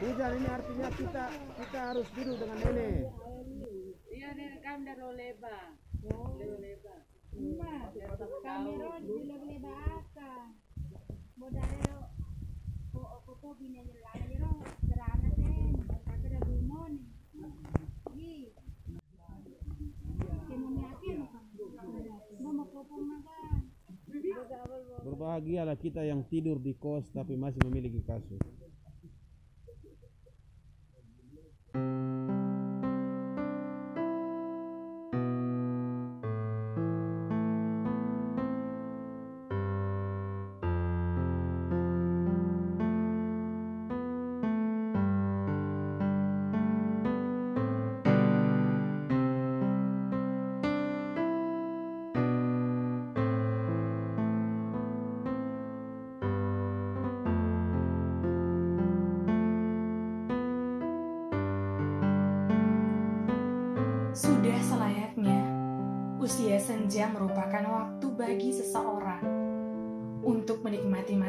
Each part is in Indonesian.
Hujan ini artinya kita kita harus duduk dengan nenek. Iya, nenek dari leba. Dari leba. Kamera di leba aka. Modalnya ko ko ko binyalaan yero serana ten kata dumon. Gi. Kemo mi akin Mama kopong makan. Berbahagialah kita yang tidur di kos tapi masih memiliki kasur. Sudah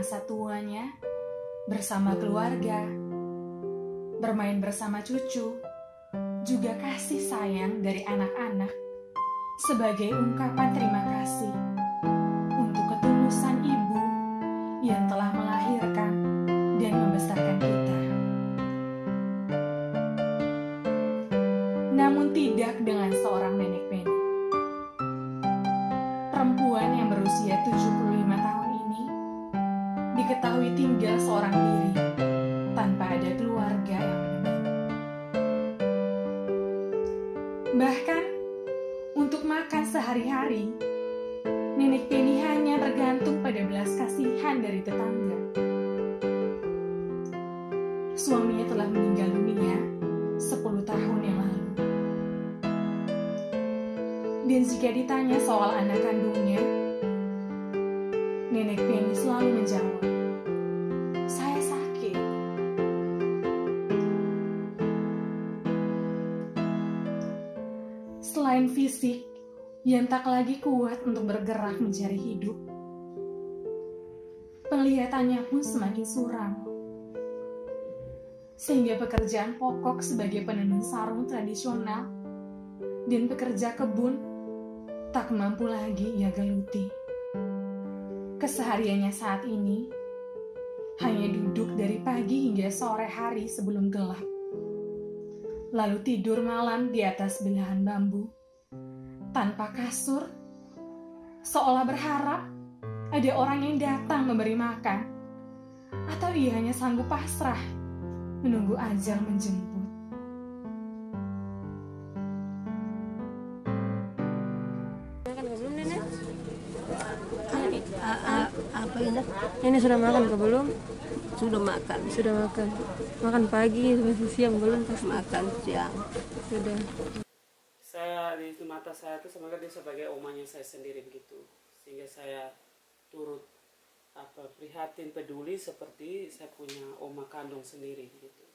masa tuanya bersama keluarga, bermain bersama cucu, juga kasih sayang dari anak-anak sebagai ungkapan terima kasih untuk ketulusan ibu yang telah melahirkan dan membesarkan kita. namun tidak dengan seorang nenek suram. Sehingga pekerjaan pokok sebagai penenun sarung tradisional dan pekerja kebun tak mampu lagi ia geluti. Kesehariannya saat ini hanya duduk dari pagi hingga sore hari sebelum gelap. Lalu tidur malam di atas belahan bambu tanpa kasur, seolah berharap ada orang yang datang memberi makan, atau ia hanya sanggup pasrah menunggu ajal menjemput. A- a- apa ini Nenek sudah makan ke belum? sudah makan Sudah makan. Makan pagi, masih siang belum? Pas makan siang sudah. saya di mata saya itu semoga dia sebagai omanya saya sendiri begitu sehingga saya turut apa prihatin peduli seperti saya punya oma kandung sendiri gitu.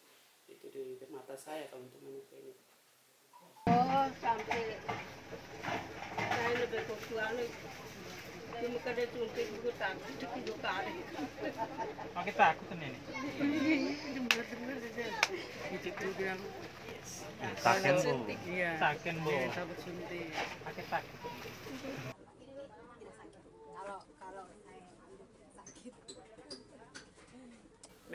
Itu di mata saya kalau untuk menutup ini. Oh sampai saya lebih kukuan cuma kada suntik gue takut itu kali Pakai takut. Kan nenek? Taken bu, taken bu. Pakai takut.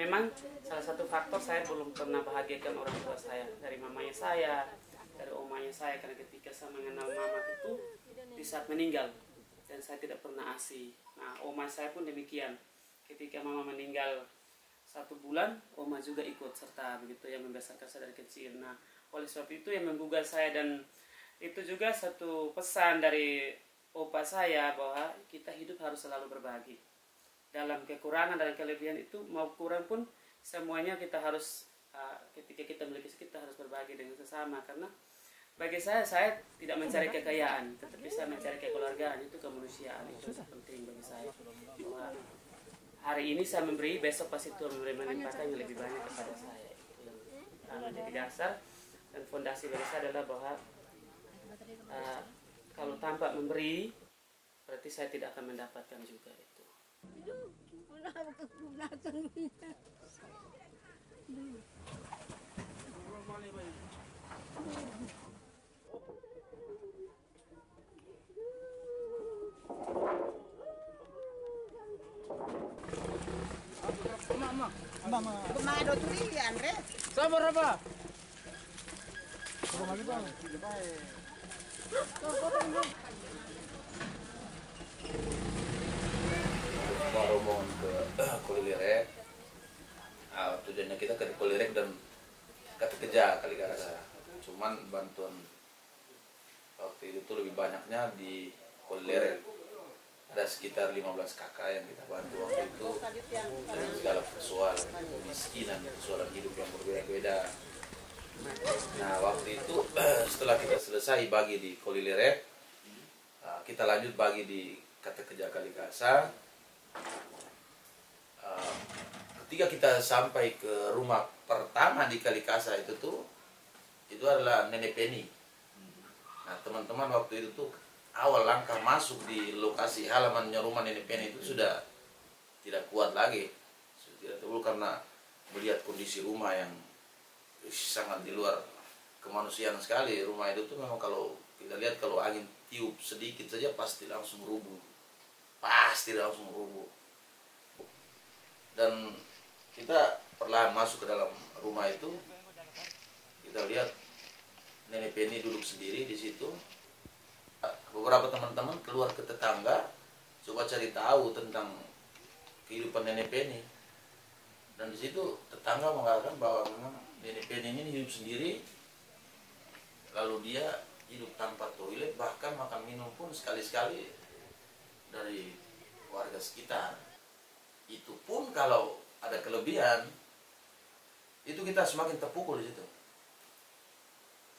Memang salah satu faktor saya belum pernah bahagiakan orang tua saya. Dari mamanya saya dari omanya saya karena ketika saya mengenal mama itu di saat meninggal dan saya tidak pernah asi. Nah oma saya pun demikian. Ketika mama meninggal satu bulan oma juga ikut serta begitu yang membesarkan saya dari kecil. Nah oleh sebab itu yang menggugah saya dan itu juga satu pesan dari opa saya bahwa kita hidup harus selalu berbagi dalam kekurangan dan kelebihan itu mau kurang pun semuanya kita harus uh, ketika kita memiliki kita harus berbagi dengan sesama. Karena bagi saya saya tidak mencari kekayaan tetapi saya mencari kekeluargaan. Itu kemanusiaan itu penting bagi saya. Bahwa hari ini saya memberi besok pasti Tuhan memberi melimpahkan yang lebih banyak kepada saya. Itu yang uh, menjadi dasar dan fondasi bagi saya adalah bahwa uh, kalau tanpa memberi berarti saya tidak akan mendapatkan juga itu Kenapa kekunakan mau rombongan ke Kulilirek Ah, tujuannya kita ke Kulilirek dan ke Tekeja kali rasa cuman bantuan waktu itu lebih banyaknya di Kulilirek ada sekitar 15 kakak yang kita bantu waktu itu. Dengan segala persoalan kemiskinan persoalan hidup yang berbeda-beda. Nah waktu itu setelah kita selesai bagi di Kolilirek ah, kita lanjut bagi di Kata Keja Kalikasa Uh, ketika kita sampai ke rumah pertama di Kalikasa itu tuh itu adalah nenek Penny. Nah teman-teman waktu itu tuh awal langkah masuk di lokasi halamannya rumah nenek Penny itu sudah tidak kuat lagi, sudah tidak tahu karena melihat kondisi rumah yang sangat di luar kemanusiaan sekali. Rumah itu tuh memang kalau kita lihat kalau angin tiup sedikit saja pasti langsung rubuh, pasti langsung rubuh. Dan kita perlahan masuk ke dalam rumah itu kita lihat nenek Penny duduk sendiri di situ. Beberapa teman-teman keluar ke tetangga coba cari tahu tentang kehidupan nenek Penny. Dan di situ tetangga mengatakan bahwa memang nenek Penny ini hidup sendiri lalu dia hidup tanpa toilet bahkan makan minum pun sekali-sekali dari warga sekitar. Itu pun kalau ada kelebihan itu kita semakin terpukul di situ.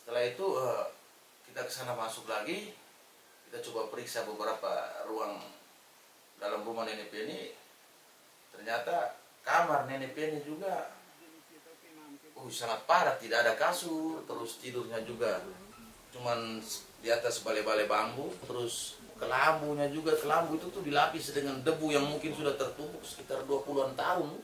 Setelah itu eh, kita ke sana masuk lagi kita coba periksa beberapa ruang dalam rumah nenek Penny ternyata kamar nenek Penny juga uh, sangat parah tidak ada kasur terus tidurnya juga cuman di atas balai-balai bambu terus kelambunya juga kelambu itu tuh dilapis dengan debu yang mungkin sudah tertumpuk sekitar 20-an tahun.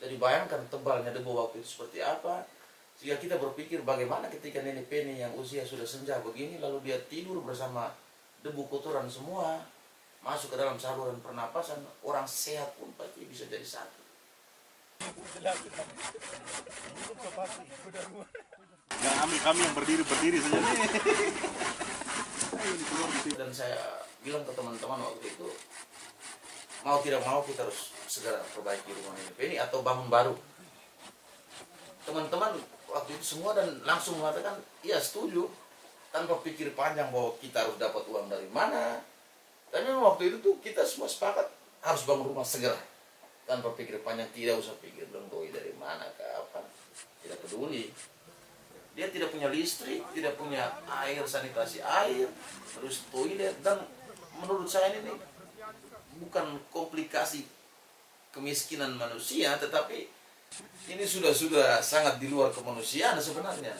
Jadi bayangkan tebalnya debu waktu itu seperti apa. Sehingga kita berpikir bagaimana ketika nenek Penny yang usia sudah senja begini lalu dia tidur bersama debu kotoran semua masuk ke dalam saluran pernapasan orang sehat pun pasti bisa jadi sakit. Yang kami kami yang berdiri berdiri saja. dan saya bilang ke teman-teman waktu itu mau tidak mau kita harus segera perbaiki rumah Penny atau bangun baru. Teman-teman waktu itu semua dan langsung mengatakan iya setuju. Tanpa pikir panjang bahwa kita harus dapat uang dari mana. Memang waktu itu tuh kita semua sepakat harus bangun rumah segera. Tanpa pikir panjang tidak usah pikir dong dari mana ke apa? Tidak peduli dia tidak punya listrik, tidak punya air sanitasi air, terus toilet dan menurut saya ini bukan komplikasi kemiskinan manusia, tetapi ini sudah sudah sangat di luar kemanusiaan sebenarnya,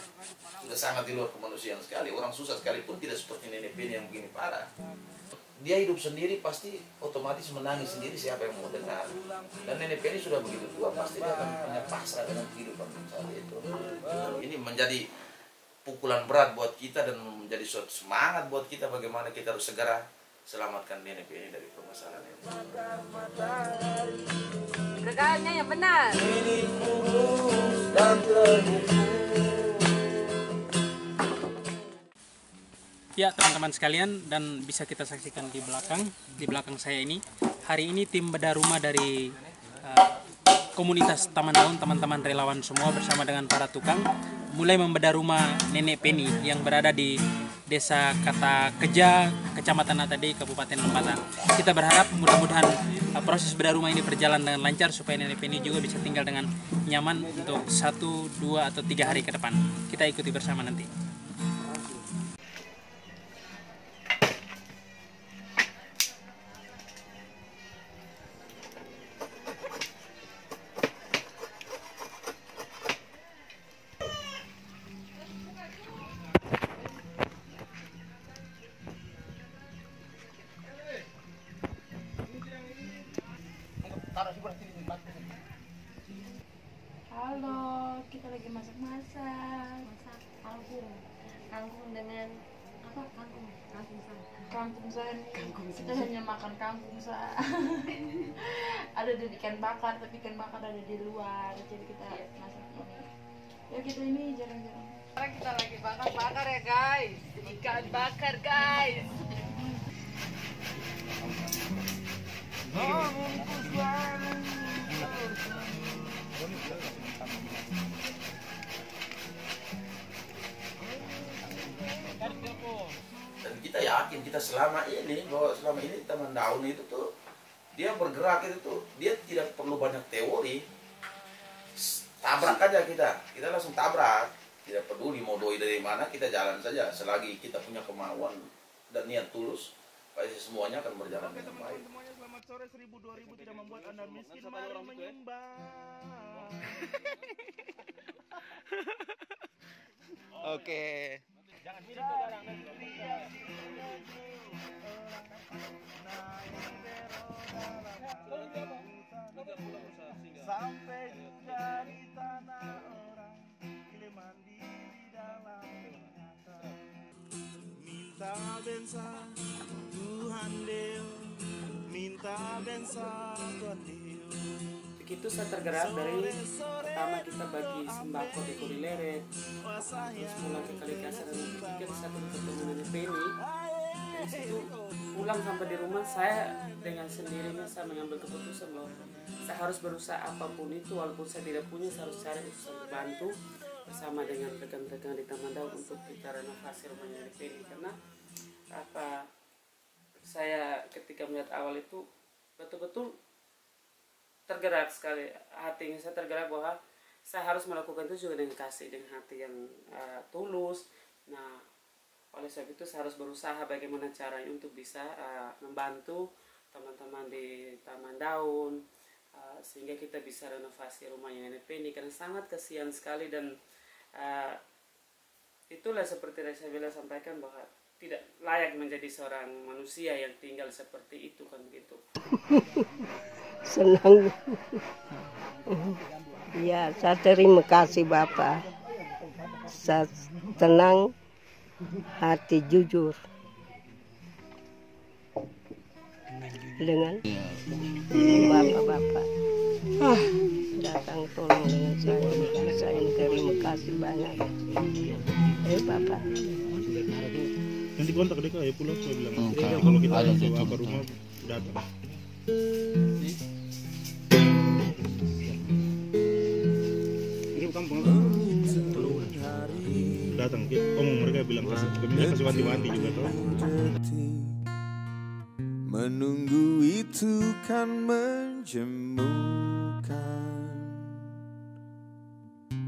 sudah sangat di luar kemanusiaan sekali. Orang susah sekalipun tidak seperti nenek Penny yang begini parah. Dia hidup sendiri pasti otomatis menangis sendiri siapa yang mau dengar. Dan nenek Penny sudah begitu tua pasti dia akan punya pasrah dengan kehidupan saat itu. Ini menjadi pukulan berat buat kita dan menjadi suatu semangat buat kita bagaimana kita harus segera selamatkan nenek Penny dari permasalahan ini. Rekannya yang benar. Ya teman-teman sekalian dan bisa kita saksikan di belakang di belakang saya ini hari ini tim bedah rumah dari uh, komunitas Taman Daun teman-teman relawan semua bersama dengan para tukang mulai membedah rumah nenek Penny yang berada di desa Kata Keja Kecamatan Atadi Kabupaten Lembata. Kita berharap mudah-mudahan uh, proses bedah rumah ini berjalan dengan lancar supaya nenek Penny juga bisa tinggal dengan nyaman untuk satu dua atau tiga hari ke depan. Kita ikuti bersama nanti. Makan kangkung saya. ada di ikan bakar, tapi ikan bakar ada di luar, jadi kita masak ini. Ya kita ini jarang-jarang. Sekarang kita lagi bakar-bakar ya guys. Ikan bakar guys. kita yakin kita selama ini bahwa selama ini teman daun itu tuh dia bergerak itu tuh dia tidak perlu banyak teori. Tabrak aja kita kita langsung tabrak. Tidak peduli mau doi dari mana kita jalan saja. Selagi kita punya kemauan dan niat tulus pasti semuanya akan berjalan dengan baik. semuanya selamat sore seribu dua ribu tidak membuat anda miskin mari menyumbang. Oke. Sampai juga di tanah orang pilih mandi di dalam ternyata minta bensa Tuhan Deo minta bensa Tuhan Deo begitu saya tergerak dari pertama kita bagi sembako di Kurileret terus pulang ke Kalikasar dan berpikir saya ketemu nenek Penny. Dari situ pulang sampai di rumah saya dengan sendirinya saya mengambil keputusan bahwa saya harus berusaha apa pun itu walaupun saya tidak punya saya harus cari saya bantu bersama dengan rekan-rekan di Taman Daun untuk kita renovasi rumah nenek Penny. Karena apa saya ketika melihat awal itu betul-betul tergerak sekali. Hatinya saya tergerak bahwa saya harus melakukan itu juga dengan kasih dengan hati yang uh, tulus. Nah oleh sebab itu saya harus berusaha bagaimana caranya untuk bisa uh, membantu teman-teman di Taman Daun uh, sehingga kita bisa renovasi rumahnya Nenek Penny karena sangat kasihan sekali dan uh, itulah seperti yang saya bilang sampaikan bahwa tidak layak menjadi seorang manusia yang tinggal seperti itu kan gitu. Senang. Ya saya terima kasih bapak. Saya tenang hati jujur. Dengan bapak-bapak. Ah, datang tolong dengan saya. Saya terima kasih banyak. Eh bapak nanti kontak deh ya pulang saya bilang. Nanti kalau kita ada ke rumah datang. Ini kampung apa? datang ngomong mereka bilang kasih kami kasih wanti-wanti juga toh Menunggu itu kan menjemukan.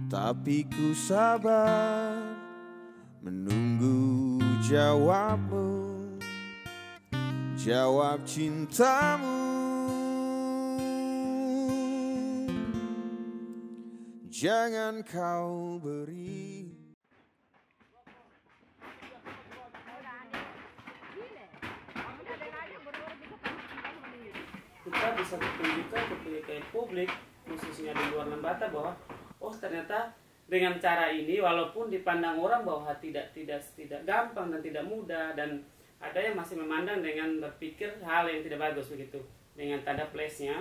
Tapi ku sabar Menunggu jawabmu Jawab cintamu. Jangan kau beri. Kita bisa tunjukkan ke ke publik khususnya di luar Lembata bahwa oh ternyata dengan cara ini walaupun dipandang orang bahwa tidak tidak tidak gampang dan tidak mudah dan ada yang masih memandang dengan berpikir hal yang tidak bagus begitu dengan tanda plusnya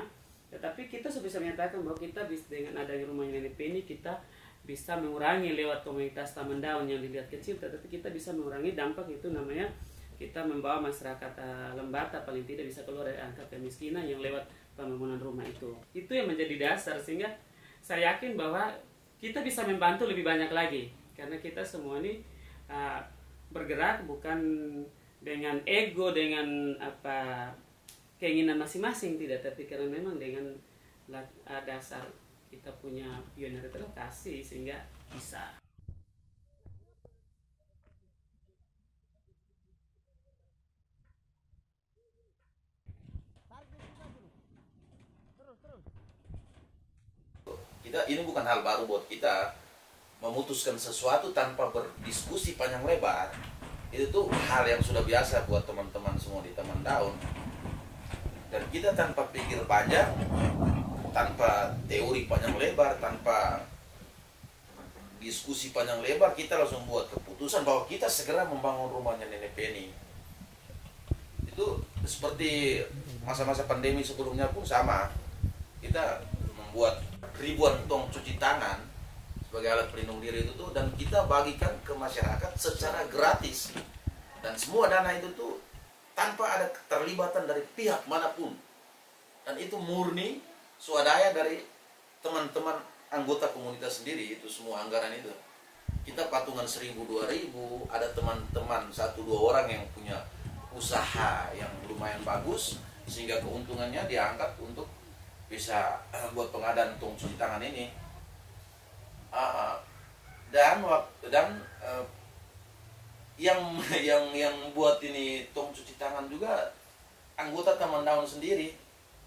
tetapi kita bisa menyatakan bahwa kita bisa dengan adanya rumah nenek ini kita bisa mengurangi lewat komunitas taman daun yang dilihat kecil tetapi kita bisa mengurangi dampak itu namanya kita membawa masyarakat uh, Lembata paling tidak bisa keluar dari angka kemiskinan yang lewat pembangunan rumah itu. Itu yang menjadi dasar sehingga saya yakin bahwa kita bisa membantu lebih banyak lagi karena kita semua ini uh, bergerak bukan dengan ego dengan apa keinginan masing-masing tidak tapi karena memang dengan uh, dasar kita punya pionir itu kasih sehingga bisa. Kita ini bukan hal baru buat kita memutuskan sesuatu tanpa berdiskusi panjang lebar. Itu tuh hal yang sudah biasa buat teman-teman semua di teman daun. Dan kita tanpa pikir panjang tanpa teori panjang lebar tanpa diskusi panjang lebar kita langsung buat keputusan bahwa kita segera membangun rumahnya nenek Penny. Itu seperti masa-masa pandemi sebelumnya pun sama. Kita membuat ribuan tong cuci tangan sebagai alat pelindung diri itu tuh dan kita bagikan ke masyarakat secara gratis. Dan semua dana itu tuh tanpa ada keterlibatan dari pihak mana pun. Dan itu murni swadaya dari teman-teman anggota komunitas sendiri itu semua anggaran itu. Kita patungan seribu dua ribu ada teman-teman satu dua orang yang punya usaha yang lumayan bagus sehingga keuntungannya diangkat untuk bisa eh, buat pengadaan tong cuci tangan ini. Ah, dan dan eh, yang yang yang buat ini tong cuci tangan juga anggota teman daun sendiri.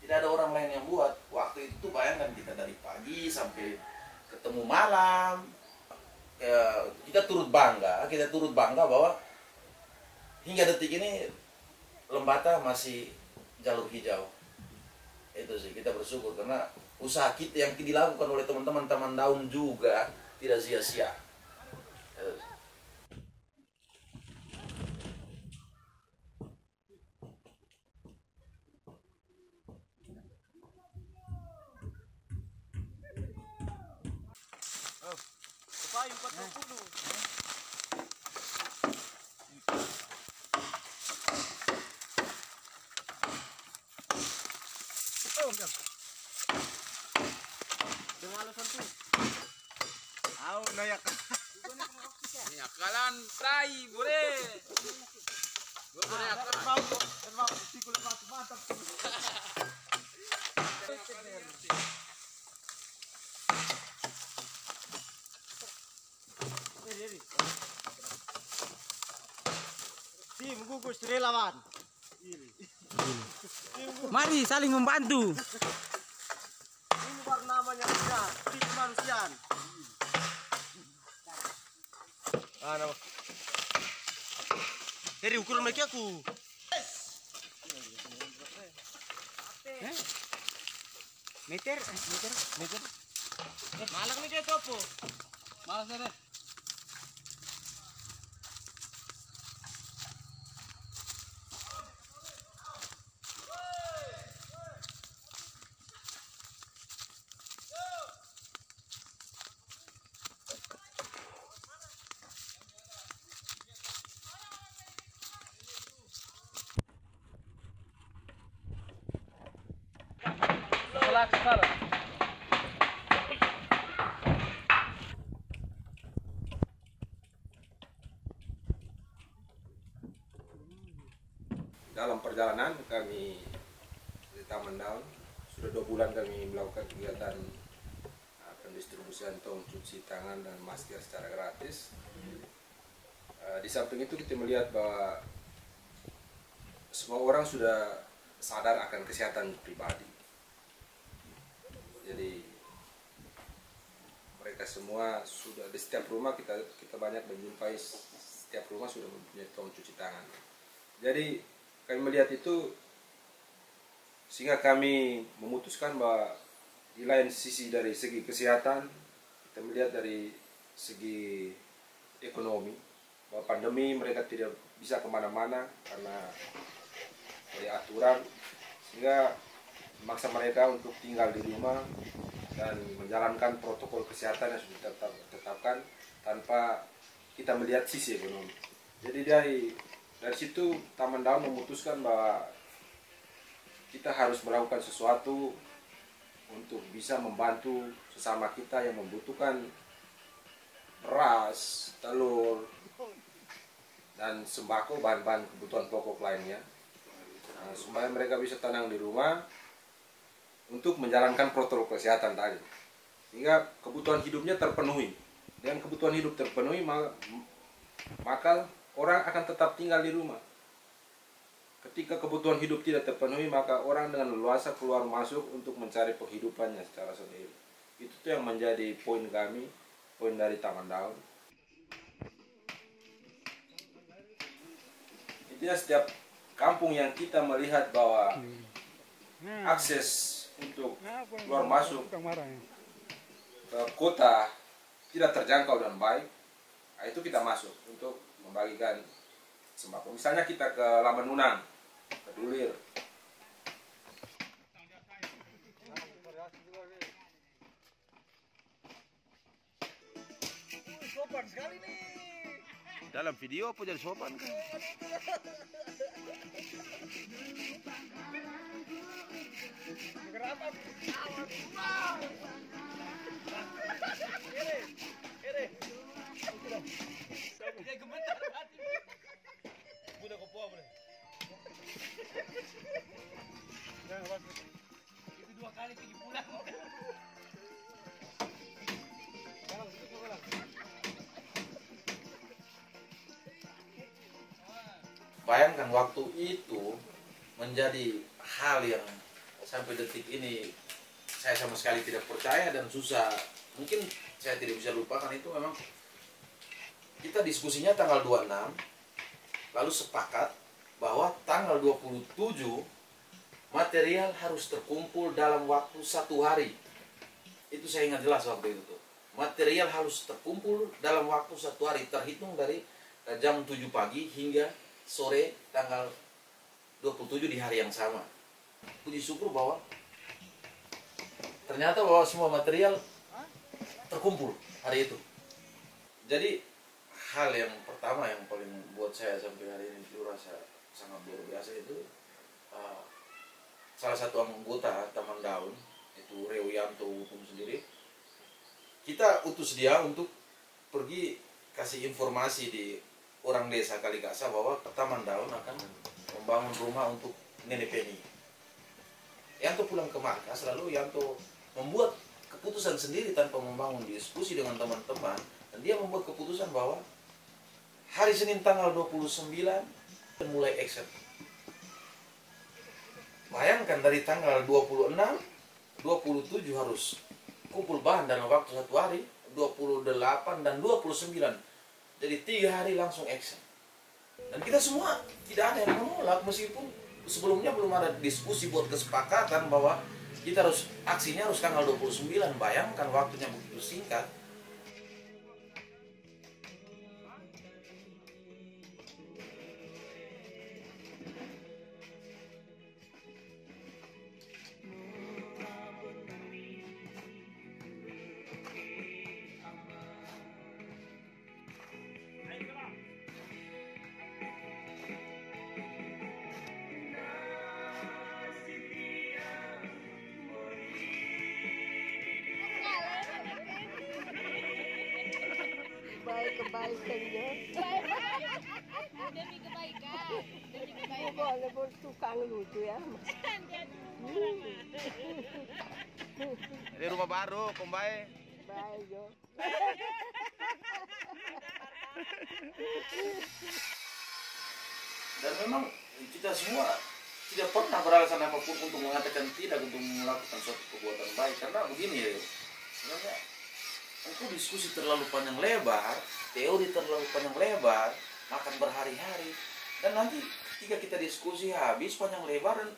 Tidak ada orang lain yang buat. Waktu itu bayangkan kita dari pagi sampai ketemu malam. Ya, kita turut bangga kita turut bangga bahwa hingga detik ini Lembata masih jalur hijau itu sih kita bersyukur karena usaha kita yang dilakukan oleh teman-teman taman daun juga tidak sia-sia Kalan fry boleh. Boleh Tim gugus relawan. Mari saling membantu. Ini baru namanya tim. Ah, nama. Heri ukuran mereka aku. Meter, eh, meter, meter. Malak nih dia topo. Malas deh. dalam perjalanan kami di Taman Daun sudah dua bulan kami melakukan kegiatan uh, pendistribusian cuci tangan dan masker secara gratis. Uh, di samping itu kita melihat bahwa semua orang sudah sadar akan kesehatan pribadi. Jadi mereka semua sudah di setiap rumah kita kita banyak menjumpai setiap rumah sudah mempunyai tong cuci tangan. Jadi kami melihat itu sehingga kami memutuskan bahwa di lain sisi dari segi kesehatan kita melihat dari segi ekonomi bahwa pandemi mereka tidak bisa ke mana-mana karena dari aturan sehingga memaksa mereka untuk tinggal di rumah dan menjalankan protokol kesehatan yang sudah tetap, tetapkan tanpa kita melihat sisi ekonomi. Jadi dari dari situ Taman Daun memutuskan bahwa kita harus melakukan sesuatu untuk bisa membantu sesama kita yang membutuhkan beras, telur, dan sembako bahan-bahan kebutuhan pokok lainnya. Nah, supaya mereka bisa tenang di rumah untuk menjalankan protokol kesehatan tadi. Sehingga kebutuhan hidupnya terpenuhi. Dengan kebutuhan hidup terpenuhi maka, orang akan tetap tinggal di rumah. Ketika kebutuhan hidup tidak terpenuhi maka orang dengan leluasa keluar masuk untuk mencari penghidupannya secara sendiri itu tuh yang menjadi poin kami poin dari Taman Daun. Intinya setiap kampung yang kita melihat bahwa akses untuk keluar masuk ke kota tidak terjangkau dan baik, nah, itu kita masuk untuk membagikan sembako. Misalnya kita ke Lamanunang, ke Dulir, Sopan sekali nih. Dalam video apa jadi sopan kan? Budak kopo boleh. Itu dua kali pergi pulang. Bayangkan waktu itu menjadi hal yang sampai detik ini saya sama sekali tidak percaya dan susah. Mungkin saya tidak bisa lupakan itu memang kita diskusinya tanggal 26 lalu sepakat bahwa tanggal 27 material harus terkumpul dalam waktu satu hari. Itu saya ingat jelas waktu itu tuh. Material harus terkumpul dalam waktu satu hari terhitung dari eh, jam 7 pagi hingga sore tanggal 27 di hari yang sama. Puji syukur bahwa ternyata bahwa semua material terkumpul hari itu. Jadi hal yang pertama yang paling buat saya sampai hari ini itu rasa sangat luar biasa itu uh, salah satu anggota Taman Daun itu Rewianto Hukum sendiri kita utus dia untuk pergi kasih informasi di orang desa Kalikasa bahwa Taman Daun akan membangun rumah untuk nenek Penny. Yanto pulang ke markas lalu Yanto membuat keputusan sendiri tanpa membangun diskusi dengan teman-teman dan dia membuat keputusan bahwa hari Senin tanggal 29 dan mulai action. Bayangkan dari tanggal 26, 27 harus kumpul bahan dalam waktu satu hari, 28 dan 29. Jadi tiga hari langsung action. Dan kita semua tidak ada yang menolak meskipun sebelumnya belum ada diskusi buat kesepakatan bahwa kita harus aksinya harus tanggal 29. Bayangkan waktunya begitu singkat. Baik kebaikannya Demi kebaikan. Demi kebaikan. boleh boleh tukang lucu ya Ini rumah baru, Kombai. baik yo Dan memang kita semua tidak pernah beralasan apa pun untuk mengatakan tidak untuk melakukan suatu perbuatan baik karena begini ya sebenarnya aku diskusi terlalu panjang lebar teori terlalu panjang lebar makan berhari-hari dan nanti ketika kita diskusi habis panjang lebar dan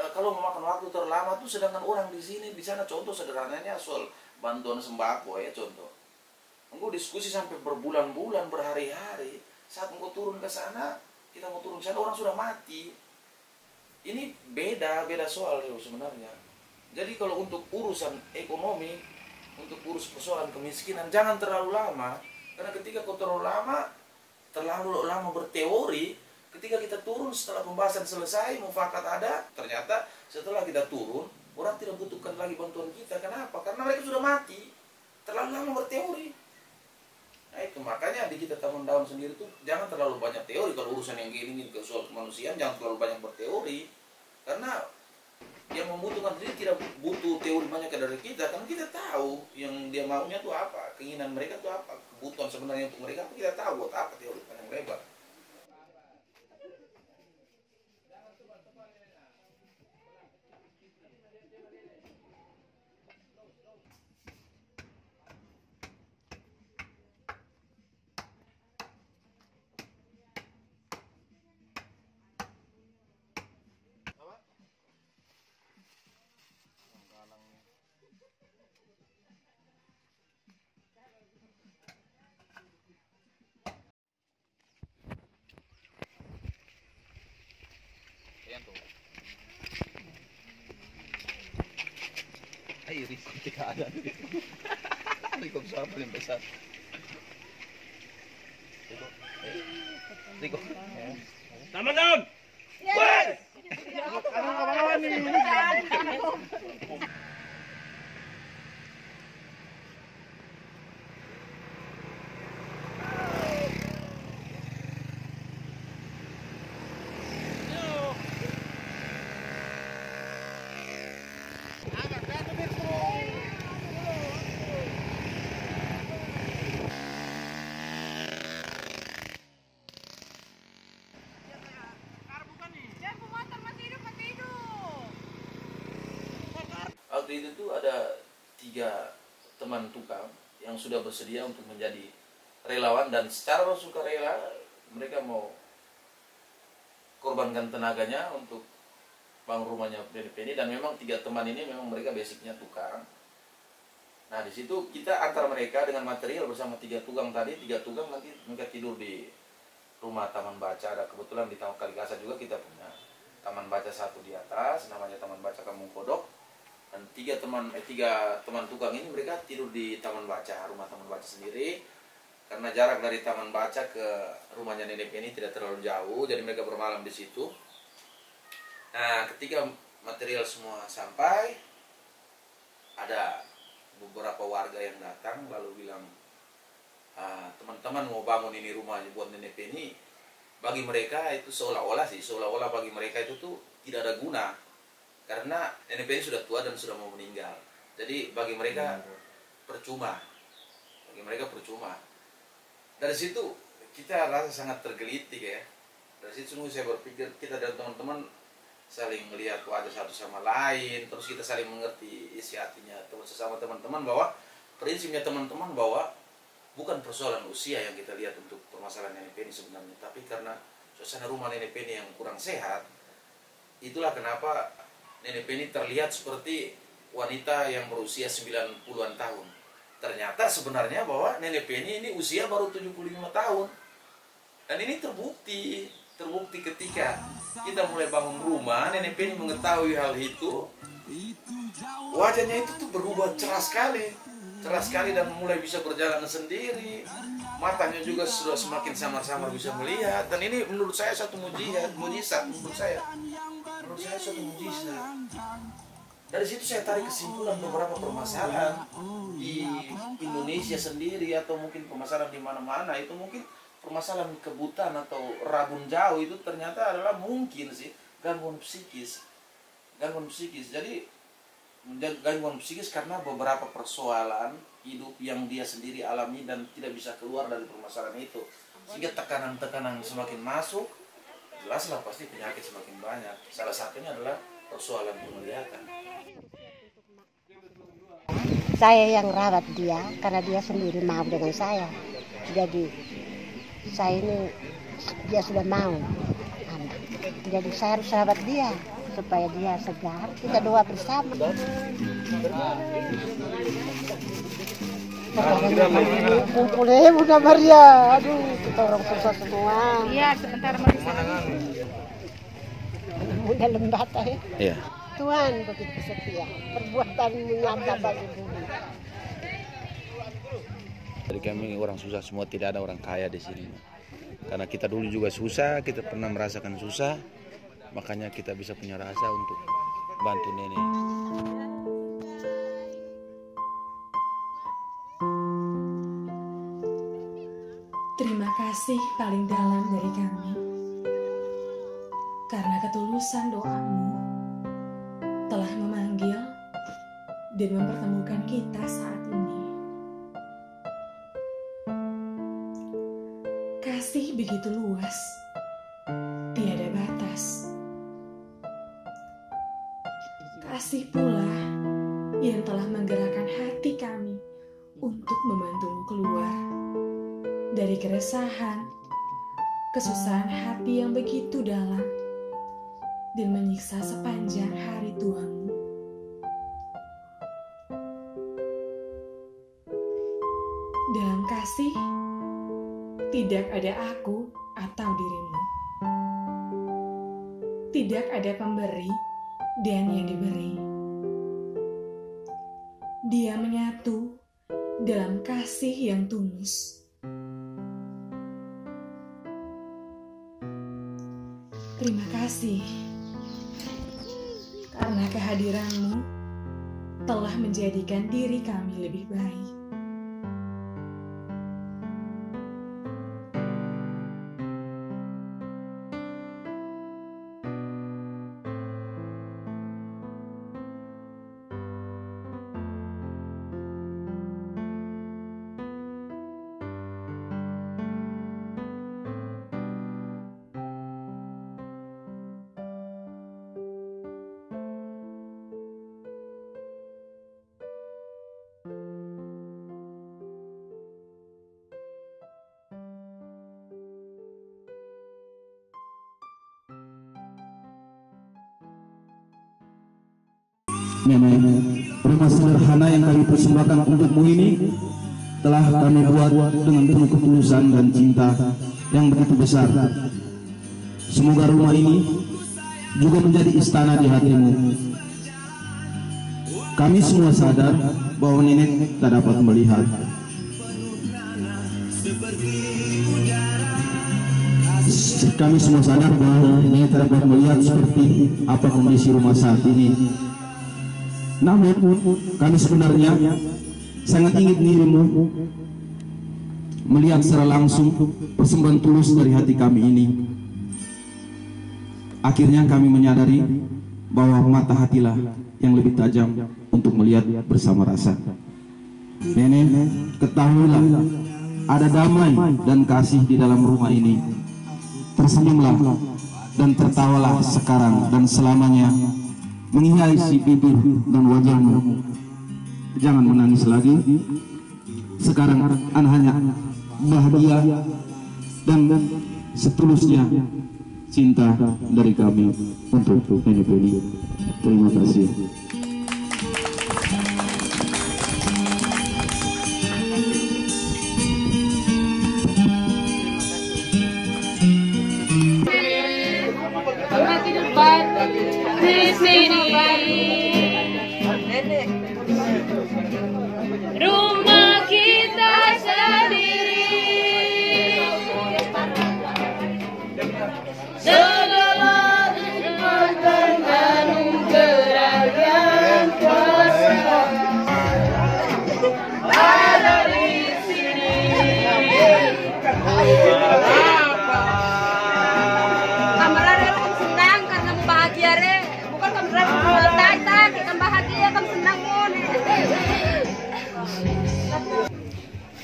eh, kalau memakan waktu terlama tuh sedangkan orang di sini di sana contoh sederhananya soal bantuan sembako ya contoh. Engkau diskusi sampai berbulan-bulan berhari-hari saat engkau turun ke sana kita mau turun ke sana orang sudah mati. Ini beda beda soal sebenarnya. Jadi kalau untuk urusan ekonomi untuk urus persoalan kemiskinan jangan terlalu lama karena ketika kau terlalu lama terlalu lama berteori ketika kita turun setelah pembahasan selesai mufakat ada ternyata setelah kita turun orang tidak butuhkan lagi bantuan kita. Kenapa? Karena mereka sudah mati. Terlalu lama berteori. Nah itu makanya di kita taman daun sendiri tuh jangan terlalu banyak teori. Kalau urusan yang gini nih ke soal kemanusiaan jangan terlalu banyak berteori. Karena yang membutuhkan sendiri tidak butuh teori banyak dari kita karena kita tahu yang dia maunya tuh apa keinginan mereka tuh apa kebutuhan sebenarnya untuk mereka kita tahu buat apa teori panjang lebar Riko tidak ada Riko besar paling besar Riko eh, Riko Taman daun. waktu itu tuh ada tiga teman tukang yang sudah bersedia untuk menjadi relawan dan secara sukarela mereka mau korbankan tenaganya untuk bangun rumahnya PDP ini dan memang tiga teman ini memang mereka basicnya tukang. Nah di situ kita antar mereka dengan material bersama tiga tukang tadi, tiga tukang nanti mereka tidur di rumah taman baca. Ada kebetulan di Taman Kaligasa juga kita punya taman baca satu di atas, namanya Taman Baca Kampung Kodok. Dan tiga teman eh, tiga teman tukang ini mereka tidur di taman baca, rumah taman baca sendiri. Karena jarak dari taman baca ke rumahnya nenek ini tidak terlalu jauh, jadi mereka bermalam di situ. Nah, ketika material semua sampai, ada beberapa warga yang datang lalu bilang, "Ah, teman-teman mau bangun ini rumah buat nenek ini, bagi mereka itu seolah-olah sih, seolah-olah bagi mereka itu tuh tidak ada guna, karena ini sudah tua dan sudah mau meninggal. Jadi bagi mereka percuma, bagi mereka percuma. Dari situ kita rasa sangat tergelitik ya. Dari situ sungguh saya berpikir kita dan teman-teman saling melihat wajah satu sama lain terus kita saling mengerti isi hatinya teman sesama teman-teman bahwa prinsipnya teman-teman bahwa bukan persoalan usia yang kita lihat untuk permasalahan nenek ini sebenarnya tapi karena suasana rumah nenek ini yang kurang sehat itulah kenapa nenek ini terlihat seperti wanita yang berusia 90-an tahun. Ternyata sebenarnya bahwa nenek Penny ini usia baru 75 tahun. Dan ini terbukti terbukti ketika kita mulai bangun rumah nenek Penny mengetahui hal itu. Wajahnya itu tuh berubah cerah sekali cerah sekali dan mulai bisa berjalan sendiri. Matanya juga sudah semakin samar-samar bisa melihat. Dan ini menurut saya satu mujizat mujizat menurut saya. Menurut saya satu mujizat. Dari situ saya tarik kesimpulan beberapa permasalahan di Indonesia sendiri atau mungkin permasalahan di mana-mana. Itu mungkin permasalahan kebutaan atau rabun jauh itu ternyata adalah mungkin sih gangguan psikis. Gangguan psikis. Jadi gangguan psikis karena beberapa persoalan hidup yang dia sendiri alami dan tidak bisa keluar dari permasalahan itu. Sehingga tekanan-tekanan semakin masuk jelaslah pasti penyakit semakin banyak. Salah satunya adalah persoalan penglihatan. Saya yang rawat dia karena dia sendiri mau dengan saya. Jadi saya ini dia sudah mau. Jadi saya harus rawat dia supaya dia segar kita doa bersama. Kumpul Bunda Maria. Aduh kita orang susah semua. Iya, sebentar Marisa. Bunda lembata ya Iya. Tuhan begitu setia. Perbuatan nyata bagi bumi. Jadi kami orang susah semua tidak ada orang kaya di sini. Karena kita dulu juga susah, kita pernah merasakan susah, makanya kita bisa punya rasa untuk bantu nenek. Terima kasih paling dalam dari kami. Karena ketulusan doamu telah memanggil dan mempertemukan kita saat Nenek, rumah sederhana yang kami persembahkan untukmu ini telah kami buat dengan penuh ketulusan dan cinta yang begitu besar. Semoga rumah ini juga menjadi istana di hatimu. Kami semua sadar bahwa nenek tak dapat melihat. Kami semua sadar bahwa nenek tak dapat melihat seperti apa kondisi rumah saat ini. Namun kami sebenarnya sangat ingin dirimu melihat secara langsung persembahan tulus dari hati kami ini. Akhirnya kami menyadari bahwa mata hatilah yang lebih tajam untuk melihat bersama rasa. Nenek, ketahuilah ada damai dan kasih di dalam rumah ini. Tersenyumlah dan tertawalah sekarang dan selamanya menghiasi bibir dan wajahmu. Jangan menangis lagi. Sekarang an hanya bahagia dan setulusnya cinta dari kami untuk Peni. Terima kasih.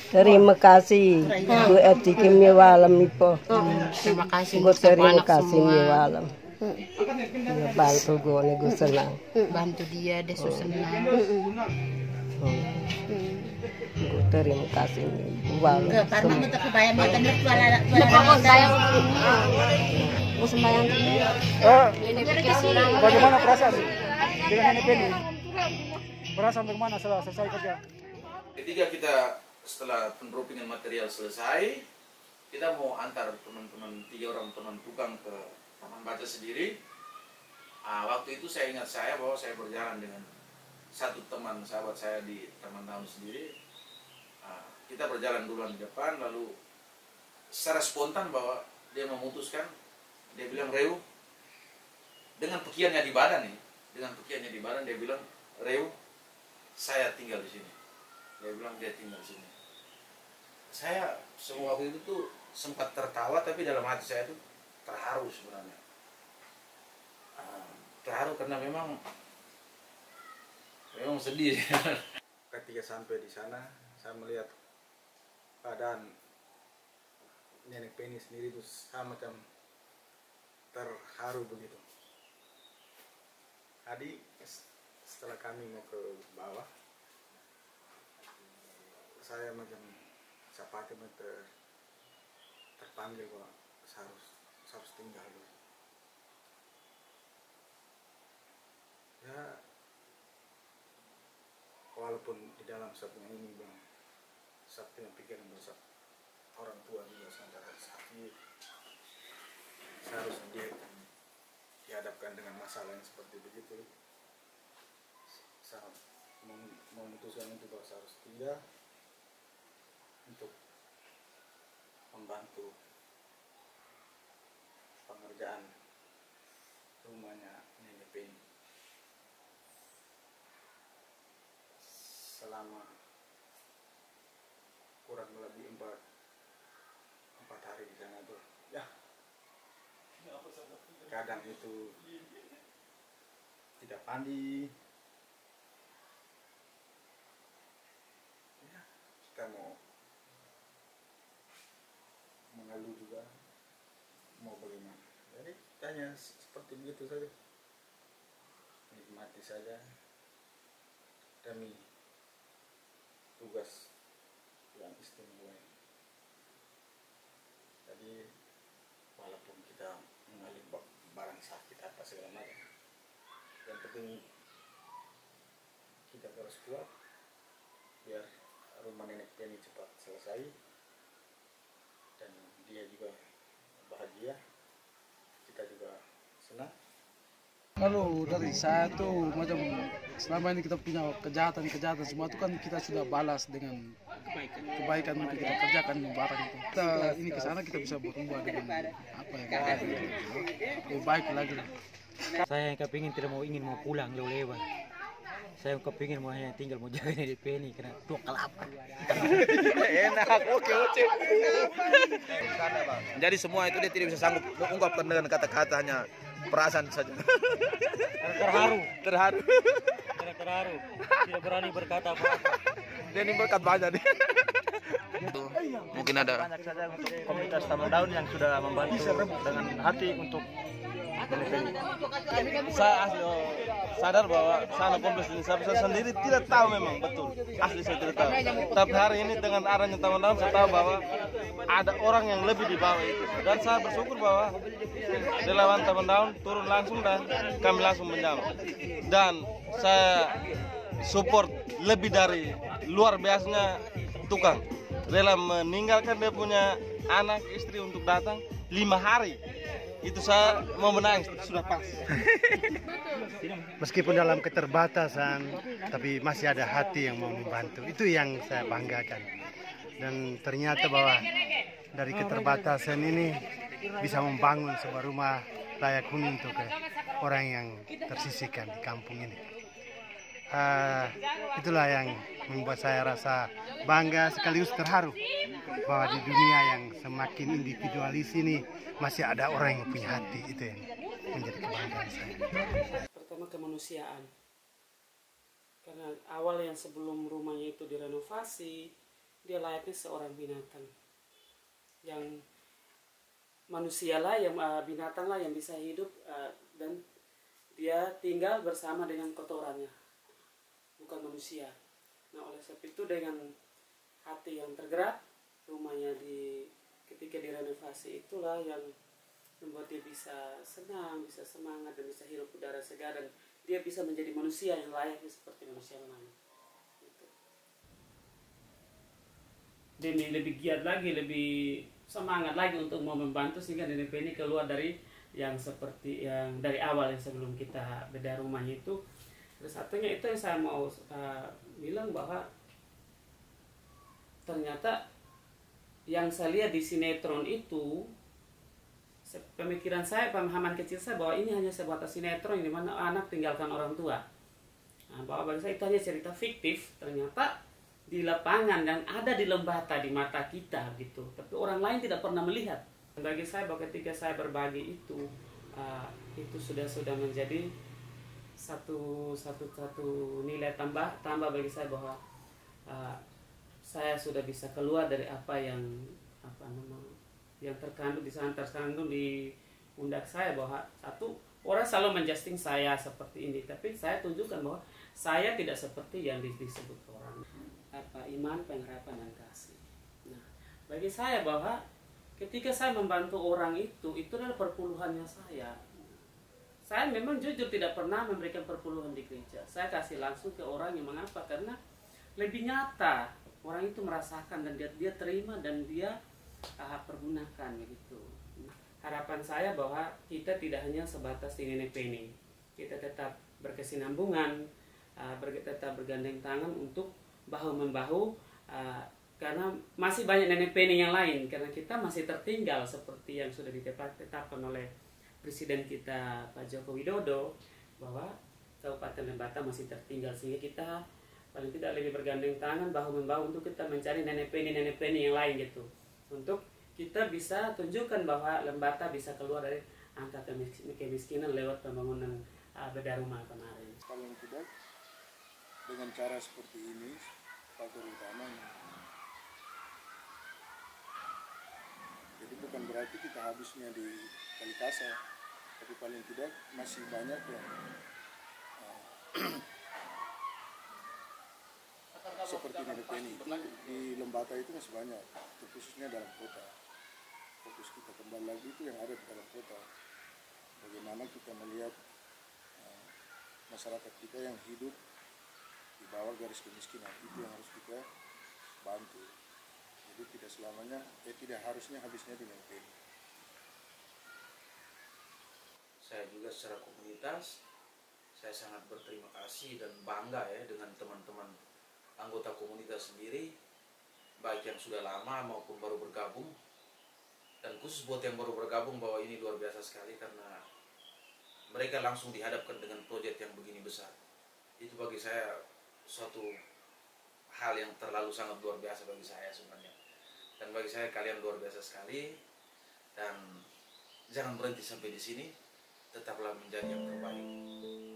Terima kasih Bu Eti Kimi Walam Ipo. Terima kasih Gue untuk terima kasih semua. Mi Walam. Ya, bantu gue nih gue senang. Bantu dia, dia susah senang. Gue terima kasih Walam. Ke parma mo tapi bayar mo tanir wala Aku sayang Aku sembahyang Ini. Bagaimana perasaan dengan Penny? Perasaan bagaimana setelah selesai kerja? Ketika kita setelah pendropingan material selesai, kita mau antar teman-teman tiga orang teman tukang ke taman baca sendiri. Ah, waktu itu saya ingat saya bahwa saya berjalan dengan satu teman sahabat saya di taman tahun sendiri. Ah, kita berjalan duluan di depan, lalu secara spontan bahwa dia memutuskan, dia bilang Reu, dengan pekiannya di badan nih, dengan pekiannya di badan dia bilang Reu, saya tinggal di sini. Dia bilang dia tinggal di sini. Saya semua waktu itu tuh sempat tertawa tapi dalam hati saya tuh terharu sebenarnya. Ah, Terharu karena memang memang sedih. ketika sampai di sana saya melihat keadaan nenek Penny sendiri itu sama macam terharu begitu. Tadi setelah kami mau ke bawah, saya macam sapati ter, terpanggil saya harus harus tinggal dulu. Ya walaupun di dalam punya ini bang saya punya pikiran besar orang tua juga sementara sakit. Saya harus di, dihadapkan dengan masalah yang seperti begitu. Sangat mem- memutuskan untuk harus pindah untuk membantu pengerjaan rumahnya Nenek Penny selama kurang lebih empat empat hari di sana tuh. Ya. Kadang itu tidak mandi ya kita mau mengeluh juga mau bagaimana se- seperti begitu saja nikmati saja demi tugas yang istimewa ini. jadi walaupun kita mengalih ba- barang sakit apa segala macam yang penting kita terus kuat biar rumah nenek Penny cepat selesai dan dia juga bahagia kita juga senang Kalau dari saya tuh macam selama ini kita punya kejahatan-kejahatan semua itu kan kita sudah balas dengan kebaikan kebaikan yang kita kerjakan barang itu. Kita ini ke sana kita bisa berubah dengan apa yang baik, lebih baik lagi. Saya yang kepingin tidak mau ingin mau pulang lewat. Saya yang kepingin mau hanya tinggal mau jaga di Penny karena dua kelapa. Enak, oke oke. Jadi semua itu dia tidak bisa sanggup mengungkapkan dengan kata-kata hanya perasaan saja. Terharu. Terharu. Terharu. Tidak berani berkata apa-apa. Dia ini berkat banyak nih. Mungkin ada banyak saja untuk komunitas Taman Daun yang sudah membantu dengan hati untuk Saya asli sadar bahwa sana kompleks ini saya, sendiri tidak tahu memang betul. Asli saya tidak tahu. Tapi hari ini dengan adanya taman daun saya tahu bahwa ada orang yang lebih di bawah itu. Dan saya bersyukur bahwa relawan taman daun turun langsung dan kami langsung menjawab dan saya support lebih dari luar biasanya tukang. Rela meninggalkan dia punya anak istri untuk datang lima hari itu saya mau menangis sudah pas Meskipun dalam keterbatasan, tapi masih ada hati yang mau membantu. Itu yang saya banggakan. Dan ternyata bahwa dari keterbatasan ini bisa membangun sebuah rumah layak huni untuk orang yang tersisihkan di kampung ini. Ah, itulah yang membuat saya rasa bangga sekaligus terharu bahwa di dunia yang semakin individualis ini masih ada orang yang punya hati. Itu yang menjadi kebanggaan saya. pertama kemanusiaan. Karena awal yang sebelum rumahnya itu direnovasi dia layaknya seorang binatang. Yang manusia lah yang uh, binatang lah yang bisa hidup uh, dan dia tinggal bersama dengan kotorannya bukan manusia nah oleh sebab itu dengan hati yang tergerak rumahnya di ketika direnovasi itulah yang membuat dia bisa senang, bisa semangat dan bisa hirup udara segar dan dia bisa menjadi manusia yang layaknya seperti manusia yang lain. Gitu. Demi lebih giat lagi, lebih semangat lagi untuk mau membantu sehingga Nenek ini keluar dari yang seperti yang dari awal yang sebelum kita beda rumahnya itu. Terus satunya itu yang saya mau uh, bilang bahwa ternyata yang saya lihat di sinetron itu pemikiran saya pemahaman kecil saya bahwa ini hanya sebatas sinetron di mana anak tinggalkan orang tua. Nah, bahwa bagi saya itu hanya cerita fiktif ternyata di lapangan dan ada di lembata di mata kita gitu. Tapi orang lain tidak pernah melihat. Bagi saya bahwa ketika saya berbagi itu uh, itu sudah sudah menjadi satu satu satu nilai tambah tambah bagi saya bahwa uh, saya sudah bisa keluar dari apa yang apa nama yang terkandung di sana terkandung di pundak saya bahwa satu orang selalu menjusting saya seperti ini. Tapi saya tunjukkan bahwa saya tidak seperti yang di- disebut orang. Apa iman pengharapan dan kasih. Nah bagi saya bahwa ketika saya membantu orang itu itu adalah perpuluhannya saya saya memang jujur tidak pernah memberikan perpuluhan di gereja. Saya kasih langsung ke orang yang mengapa karena lebih nyata orang itu merasakan dan dia dia terima dan dia uh, pergunakan begitu harapan saya bahwa kita tidak hanya sebatas nenek Penny kita tetap berkesinambungan uh, ber- tetap bergandeng tangan untuk bahu membahu uh, karena masih banyak nenek peni yang lain. Karena kita masih tertinggal seperti yang sudah ditetapkan oleh presiden kita Pak Joko Widodo bahwa Kabupaten Lembata masih tertinggal sehingga kita paling tidak lebih bergandeng tangan bahu membahu untuk kita mencari nenek peni nenek peni yang lain gitu untuk kita bisa tunjukkan bahwa Lembata bisa keluar dari angka kemis- kemiskinan lewat pembangunan uh, bedah rumah kemarin. paling tidak dengan cara seperti ini faktor utamanya jadi bukan berarti kita habisnya di kali kasar tapi paling tidak masih banyak yang uh, seperti nenek ini itu di lembata itu masih banyak khususnya dalam kota. Fokus kita kembali lagi itu yang ada di dalam kota. Bagaimana kita melihat uh, masyarakat kita yang hidup di bawah garis kemiskinan itu yang harus kita bantu. Jadi tidak selamanya eh tidak harusnya habisnya di NPN saya juga secara komunitas saya sangat berterima kasih dan bangga ya dengan teman-teman anggota komunitas sendiri baik yang sudah lama maupun baru bergabung. Dan khusus buat yang baru bergabung bahwa ini luar biasa sekali karena mereka langsung dihadapkan dengan proyek yang begini besar. Itu bagi saya suatu hal yang terlalu sangat luar biasa bagi saya sebenarnya. Dan bagi saya kalian luar biasa sekali. Dan jangan berhenti sampai di sini tetaplah menjadi yang terbaik